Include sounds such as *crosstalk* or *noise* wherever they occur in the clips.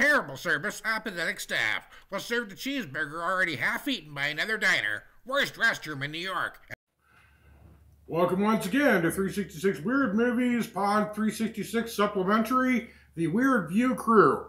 Terrible service, apathetic staff. Was served a cheeseburger already half eaten by another diner. Worst restroom in New York. Welcome once again to 366 Weird Movies Pod 366 Supplementary, the Weird View Crew,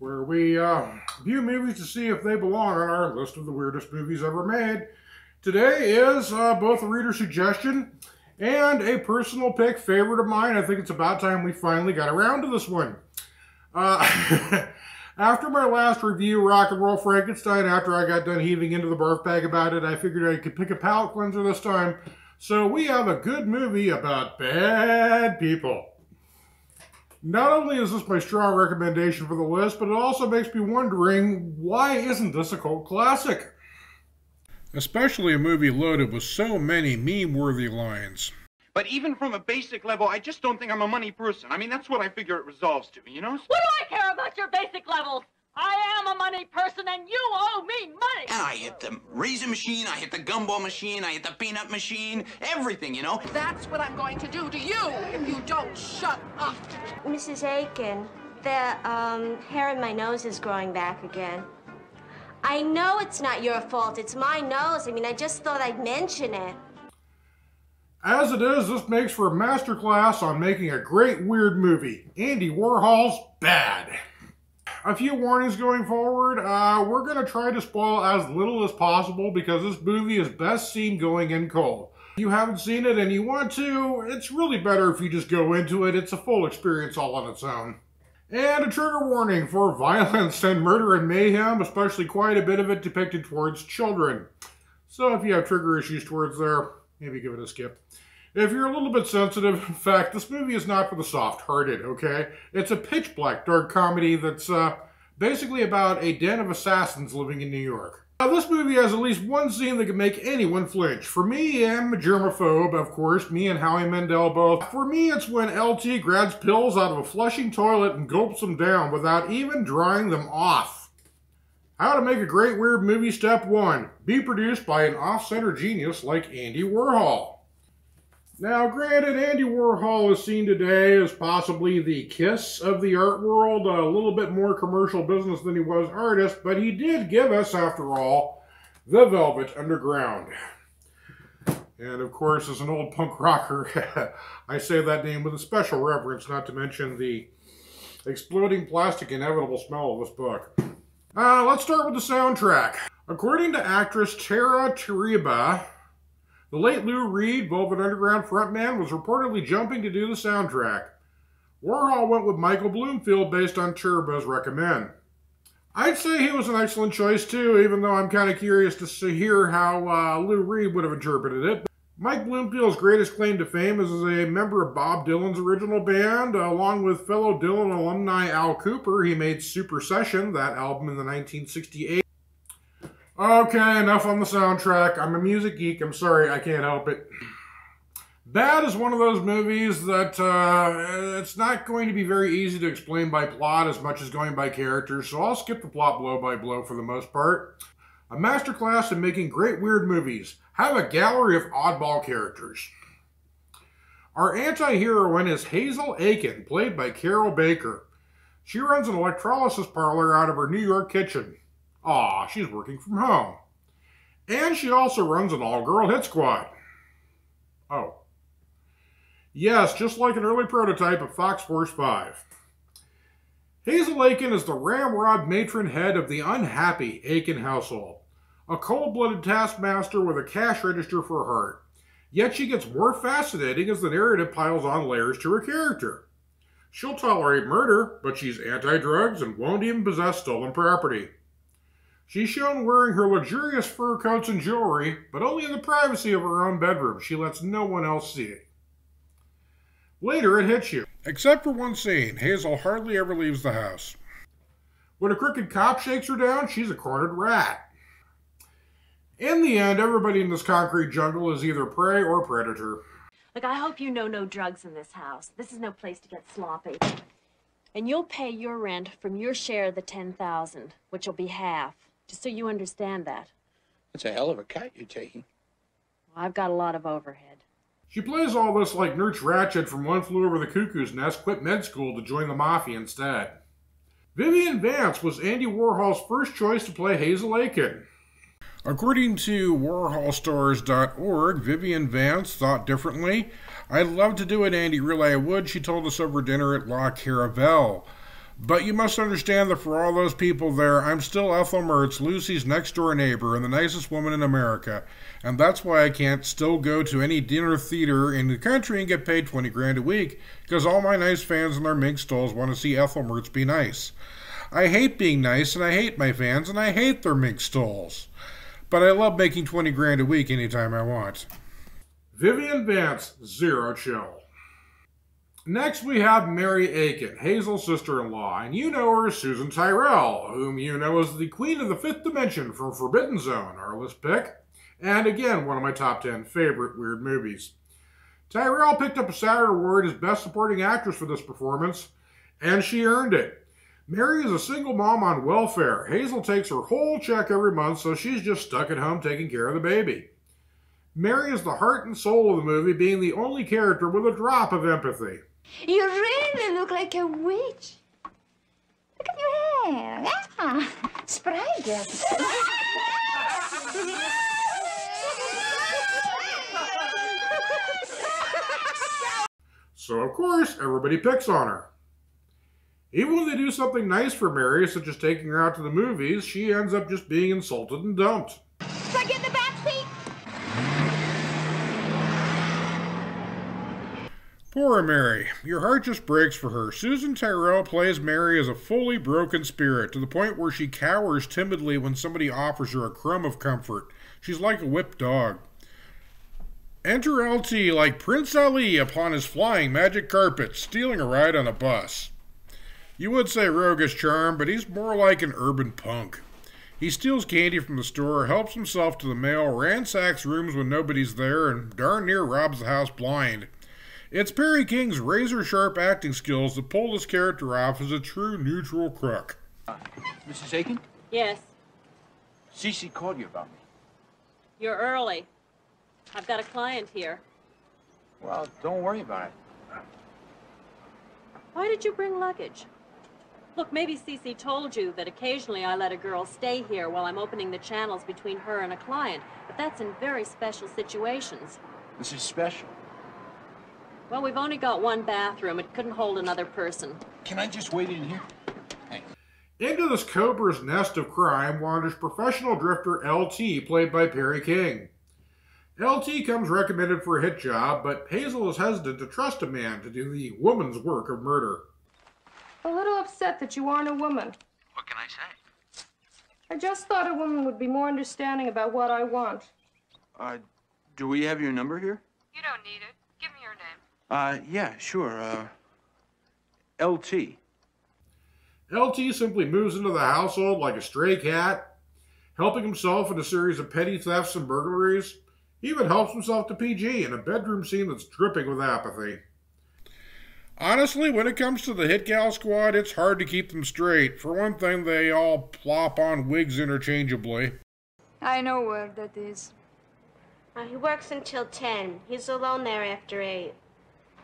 where we uh, view movies to see if they belong on our list of the weirdest movies ever made. Today is uh, both a reader suggestion and a personal pick favorite of mine. I think it's about time we finally got around to this one. Uh, *laughs* after my last review, Rock and Roll Frankenstein, after I got done heaving into the barf bag about it, I figured I could pick a palate cleanser this time. So we have a good movie about bad people. Not only is this my strong recommendation for the list, but it also makes me wondering why isn't this a cult classic? Especially a movie loaded with so many meme worthy lines. But even from a basic level, I just don't think I'm a money person. I mean, that's what I figure it resolves to, you know? What do I care about your basic levels? I am a money person and you owe me money. And I hit the raisin machine, I hit the gumball machine, I hit the peanut machine, everything, you know? That's what I'm going to do to you if you don't shut up. Mrs. Aiken, the um, hair in my nose is growing back again. I know it's not your fault. It's my nose. I mean, I just thought I'd mention it. As it is, this makes for a masterclass on making a great weird movie. Andy Warhol's Bad. A few warnings going forward. Uh, we're going to try to spoil as little as possible because this movie is best seen going in cold. If you haven't seen it and you want to, it's really better if you just go into it. It's a full experience all on its own. And a trigger warning for *laughs* violence and murder and mayhem, especially quite a bit of it depicted towards children. So if you have trigger issues towards there, maybe give it a skip. If you're a little bit sensitive, in fact, this movie is not for the soft-hearted, okay? It's a pitch black dark comedy that's uh, basically about a den of assassins living in New York. Now, this movie has at least one scene that can make anyone flinch. For me, I'm a germaphobe, of course, me and Howie Mandel both. For me, it's when LT grabs pills out of a flushing toilet and gulps them down without even drying them off. How to make a great weird movie step one. Be produced by an off-center genius like Andy Warhol. Now, granted, Andy Warhol is seen today as possibly the kiss of the art world, a little bit more commercial business than he was artist, but he did give us, after all, the Velvet Underground. And of course, as an old punk rocker, *laughs* I say that name with a special reverence, not to mention the exploding plastic inevitable smell of this book. Uh, let's start with the soundtrack. According to actress Tara Tariba, the late Lou Reed, Velvet Underground frontman, was reportedly jumping to do the soundtrack. Warhol went with Michael Bloomfield based on Turbo's recommend. I'd say he was an excellent choice too, even though I'm kind of curious to hear how uh, Lou Reed would have interpreted it. Mike Bloomfield's greatest claim to fame is as a member of Bob Dylan's original band. Along with fellow Dylan alumni Al Kooper, he made Supersession, that album in the 1968 Okay, enough on the soundtrack. I'm a music geek. I'm sorry, I can't help it. Bad is one of those movies that uh, it's not going to be very easy to explain by plot as much as going by characters, so I'll skip the plot blow by blow for the most part. A masterclass in making great weird movies. Have a gallery of oddball characters. Our anti-heroine is Hazel Aiken, played by Carroll Baker. She runs an electrolysis parlor out of her New York kitchen. Aw, she's working from home. And she also runs an all-girl hit squad. Oh. Yes, just like an early prototype of Fox Force 5. Hazel Aiken is the ramrod matron head of the unhappy Aiken household. A cold-blooded taskmaster with a cash register for a heart. Yet she gets more fascinating as the narrative piles on layers to her character. She'll tolerate murder, but she's anti-drugs and won't even possess stolen property. She's shown wearing her luxurious fur coats and jewelry, but only in the privacy of her own bedroom. She lets no one else see it. Later, it hits you. Except for one scene, Hazel hardly ever leaves the house. When a crooked cop shakes her down, she's a cornered rat. In the end, everybody in this concrete jungle is either prey or predator. Look, I hope you know no drugs in this house. This is no place to get sloppy. And you'll pay your rent from your share of the 10000 which will be half. Just so you understand that. That's a hell of a cut you're taking. Well, I've got a lot of overhead. She plays all this like Nurse Ratched from One Flew Over the Cuckoo's Nest, quit med school to join the Mafia instead. Vivian Vance was Andy Warhol's first choice to play Hazel Aiken. According to WarholStars.org, Vivian Vance thought differently. I'd love to do it, Andy. Really, I would. She told us over dinner at La Caravelle. But you must understand that for all those people there, I'm still Ethel Mertz, Lucy's next door neighbor and the nicest woman in America. And that's why I can't still go to any dinner theater in the country and get paid 20 grand a week, because all my nice fans and their mink stalls want to see Ethel Mertz be nice. I hate being nice, and I hate my fans, and I hate their mink stalls. But I love making 20 grand a week anytime I want. Vivian Vance, zero chill. Next, we have Mary Aiken, Hazel's sister in law, and you know her as Susan Tyrrell, whom you know as the Queen of the Fifth Dimension from Forbidden Zone, our list pick, and again, one of my top 10 favorite weird movies. Tyrrell picked up a Saturn Award as Best Supporting Actress for this performance, and she earned it. Mary is a single mom on welfare. Hazel takes her whole check every month, so she's just stuck at home taking care of the baby. Mary is the heart and soul of the movie, being the only character with a drop of empathy. You really look like a witch. Look at your hair. Yeah. So, of course, everybody picks on her. Even when they do something nice for Mary, such as taking her out to the movies, she ends up just being insulted and dumped. Should I get in the back seat? Poor Mary. Your heart just breaks for her. Susan Tyrrell plays Mary as a fully broken spirit, to the point where she cowers timidly when somebody offers her a crumb of comfort. She's like a whipped dog. Enter LT like Prince Ali upon his flying magic carpet, stealing a ride on a bus. You would say roguish charm, but he's more like an urban punk. He steals candy from the store, helps himself to the mail, ransacks rooms when nobody's there, and darn near robs the house blind. It's Perry King's razor sharp acting skills that pull this character off as a true neutral crook. Uh, Mrs. Aiken? Yes, Cece called you about me. you're early. I've got a client here. Well, don't worry about it. Why did you bring luggage? Look, maybe Cece told you that occasionally I let a girl stay here while I'm opening the channels between her and a client, but that's in very special situations. This is special. Well, we've only got one bathroom. It couldn't hold another person. Can I just wait in here? Thanks. Into this cobra's nest of crime wanders professional drifter LT, played by Perry King. LT comes recommended for a hit job, but Hazel is hesitant to trust a man to do the woman's work of murder. A little upset that you aren't a woman. What can I say? I just thought a woman would be more understanding about what I want. Uh, do we have your number here? You don't need it. Give me your name. Uh, yeah, sure. Uh, LT. LT simply moves into the household like a stray cat, helping himself in a series of petty thefts and burglaries. He even helps himself to PG in a bedroom scene that's dripping with apathy. Honestly, when it comes to the Hit Gal squad, it's hard to keep them straight. For one thing, they all plop on wigs interchangeably. I know where that is. Uh, he works until 10. He's alone there after 8.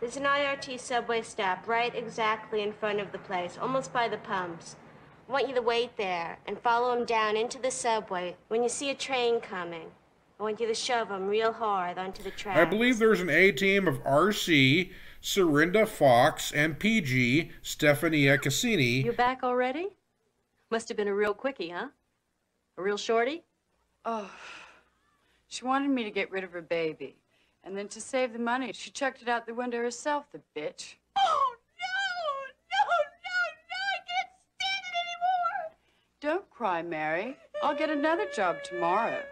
There's an IRT subway stop right exactly in front of the place, almost by the pumps. I want you to wait there and follow him down into the subway. When you see a train coming, I want you to shove him real hard onto the tracks. I believe there's an A team of RC, Cyrinda Foxe, and PG, Stefania Casini. You back already? Must have been a real quickie, huh? A real shorty? Oh, she wanted me to get rid of her baby. And then to save the money, she chucked it out the window herself, the bitch. *gasps* Oh, no! No, no, no! I can't stand it anymore! Don't cry, Mary. I'll get another job tomorrow.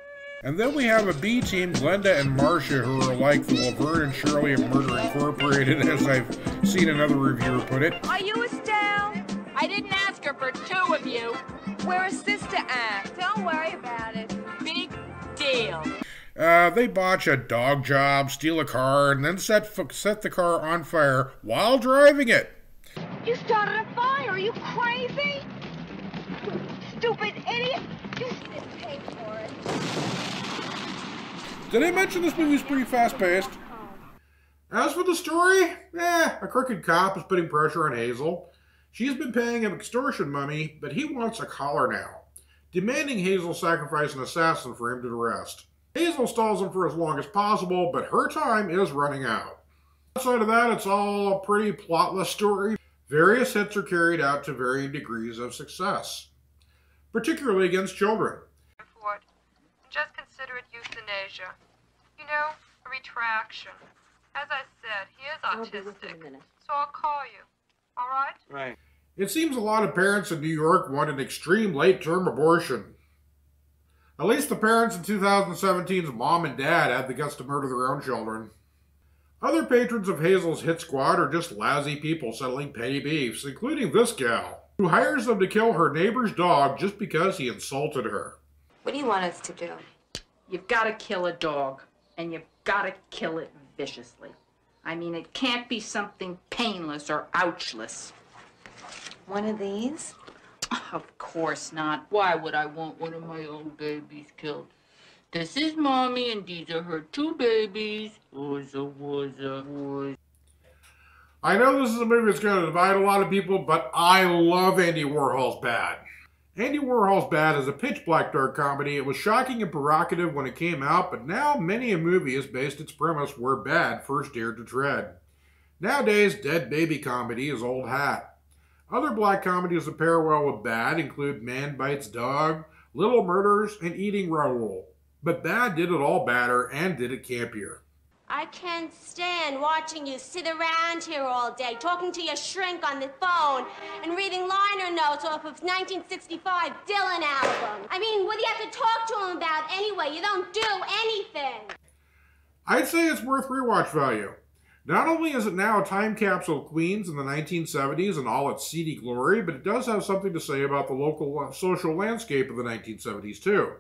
And then we have a B team, Glenda and Marcia, who are like the Laverne and Shirley of Murder Incorporated, *laughs* as I've seen another reviewer put it. Are you Estelle? I didn't ask her for two of you. We're a sister act. Don't worry about it. Big deal. Uh, they botch a dog job, steal a car, and then set, set the car on fire while driving it. You started a fire. Are you crazy? Stupid idiot. You should pay for it. Did I mention this movie's pretty fast paced? As for the story, eh, a crooked cop is putting pressure on Hazel. She's been paying him extortion money, but he wants a collar now, demanding Hazel sacrifice an assassin for him to arrest. Hazel stalls him for as long as possible, but her time is running out. Outside of that, it's all a pretty plotless story. Various hits are carried out to varying degrees of success, particularly against children. Just consider it euthanasia. You know, a retraction. As I said, he is I'll be with you autistic. a minute. So I'll call you. All right? Right. It seems a lot of parents in New York want an extreme late term abortion. At least the parents in 2017's mom and dad had the guts to murder their own children. Other patrons of Hazel's hit squad are just lousy people settling petty beefs, including this gal, who hires them to kill her neighbor's dog just because he insulted her. What do you want us to do? You've got to kill a dog, and you've got to kill it viciously. I mean, it can't be something painless or ouchless. One of these? Of course not. Why would I want one of my own babies killed? This is mommy, and these are her two babies. Wuzza, wuzza, wuzza. I know this is a movie that's going to divide a lot of people, but I love Andy Warhol's Bad. Andy Warhol's Bad is a pitch black dark comedy. It was shocking and provocative when it came out, but now many a movie has based its premise where bad first dared to tread. Nowadays, dead baby comedy is old hat. Other black comedies that pair well with Bad include Man Bites Dog, Little Murders, and Eating Raoul. But Bad did it all badder and did it campier. I can't stand watching you sit around here all day, talking to your shrink on the phone and reading liner notes off of 1965 Dylan album. I mean, what do you have to talk to him about anyway? You don't do anything. I'd say it's worth rewatch value. Not only is it now a time capsule of Queens in the 1970s and all its seedy glory, but it does have something to say about the local uh, social landscape of the 1970s, too.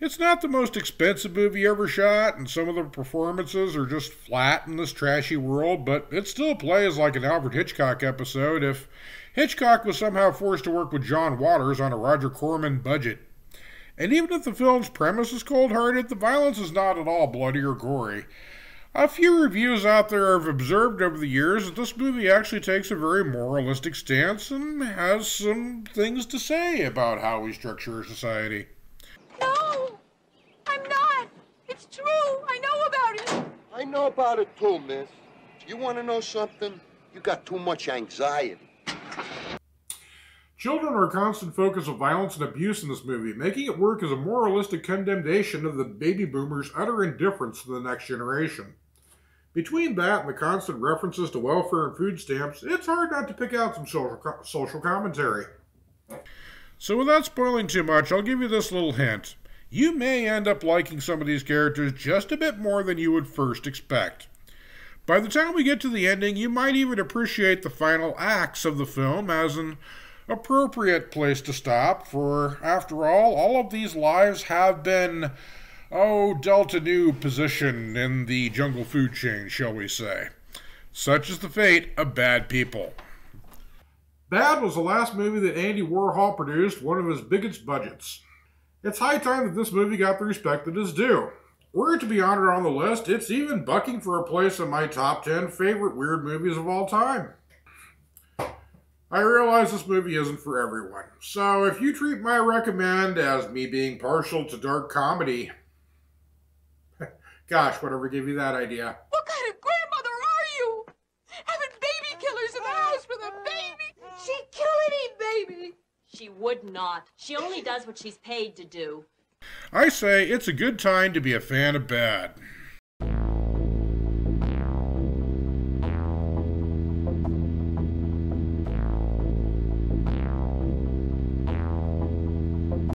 It's not the most expensive movie ever shot, and some of the performances are just flat in this trashy world, but it still plays like an Alfred Hitchcock episode if Hitchcock was somehow forced to work with John Waters on a Roger Corman budget. And even if the film's premise is cold hearted, the violence is not at all bloody or gory. A few reviews out there have observed over the years that this movie actually takes a very moralistic stance and has some things to say about how we structure society. No! I'm not! It's true! I know about it! I know about it too, miss. You want to know something? You got too much anxiety. Children are a constant focus of violence and abuse in this movie, making it work as a moralistic condemnation of the baby boomers' utter indifference to the next generation. Between that and the constant references to welfare and food stamps, it's hard not to pick out some social, social commentary. So, without spoiling too much, I'll give you this little hint. You may end up liking some of these characters just a bit more than you would first expect. By the time we get to the ending, you might even appreciate the final acts of the film as an appropriate place to stop, for after all, all of these lives have been, oh, dealt a new position in the jungle food chain, shall we say. Such is the fate of bad people. Bad was the last movie that Andy Warhol produced, one of his biggest budgets. It's high time that this movie got the respect it is due. Were it to be honored on the list, it's even bucking for a place in my top 10 favorite weird movies of all time. I realize this movie isn't for everyone, so if you treat my recommend as me being partial to dark comedy, *laughs* gosh, whatever gave you that idea. What kind of grandmother are you? Having baby killers in the house with a baby? She'd kill any baby. She would not. She only does what she's paid to do. I say it's a good time to be a fan of Bad.